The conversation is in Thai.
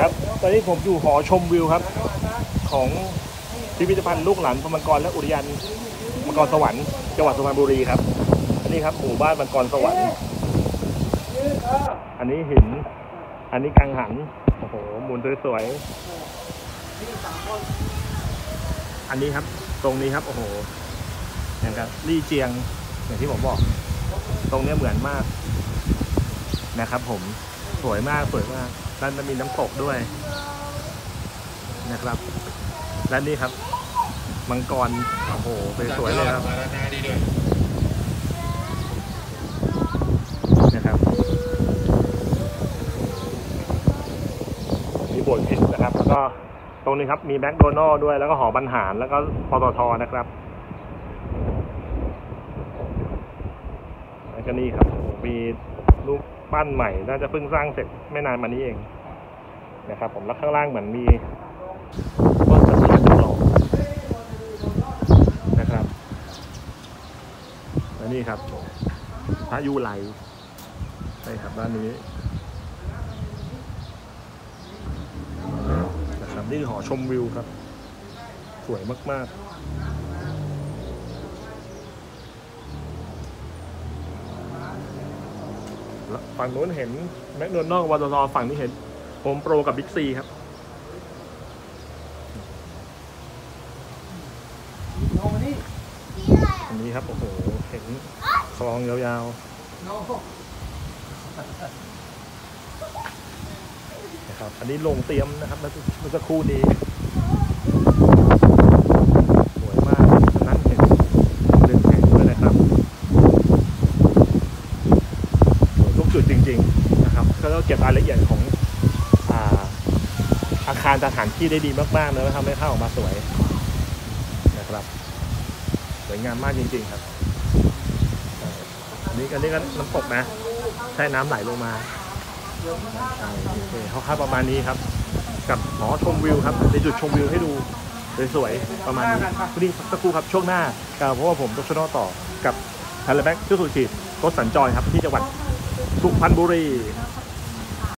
ครับตอนนี้ผมอยู่หอชมวิวครับ ของพิพิธภัณฑ์ลูกหลานพมังกรและอุทยานมังกรสวรรค์จังหวัดสุพรรณบุรีครับนนี้ครับหมู่บ้านมังกรสวรรค์ อันนี้หิน อันนี้กังหันโอ้โหหมุนสวยๆอันนี้ครับ ตรงนี้ครับ โอ้โหอย่างกับลี่เจียงอย่างที่ผมบอก ตรงนี้เหมือนมากนะครับ ผมสวยมากสวยมาก ด้านจะมีน้ำตกด้วยนะครับ และนี่ครับ มังกร โอ้โหสวยๆเลยครับนะครับ มีโบสถ์พชรนะครับ แล้วก็ตรงนี้ครับ มีแมคโดนัลด้วย แล้วก็หอบรรหาร แล้วก็ปตทนะครับแล้วก็นี่ครับ มี รูปปั้นใหม่ น่าจะเพิ่งสร้างเสร็จไม่นานมานี้เองนะครับ ผมแล้วข้างล่างเหมือนมีต้นตะเคียนจำลองนะครับและนี่ครับพระยูไลใช่ครับด้านนี้นะครับนี่คือหอชมวิวครับ สวยมาก ๆแล้ว ฝั่งนู้นเห็นแมคโดนัลล์วอตอฝั่งนี้เห็นโฮมโปรกับบิ๊กซีครับอันนี้ครับ โอ้โห เห็นคลองยาวๆนะครับ อันนี้ลงเตรียมนะครับเมื่อเมื่อสักครู่นี้ สวยมากอันนั้นเห็นเรือนแผงด้วยนะครับสวยทุก จุดจริงๆนะครับแล้วก็เก็บรายละเอียดของอาอาคารสถานที่ได้ดีมากๆเลยทำให้ภาพออกมาสวยนะครับสวยงามมากจริง ๆ ครับอันนี้อันนี้ก็น้ำตกนะใช่น้ำไหลลงมาโอเคเขาคาประมาณนี้ครับ กับหอชมวิวครับในจุดชมวิวให้ดูสวยๆประมาณนี้วันนี้สักครู่ครับช่วงหน้ากล่าวเพราะว่าผมต้องชนอต่อกับทันเลแบ็กชื่สุชีรถสัญจรครับที่จังหวัด สุพรรณบุรี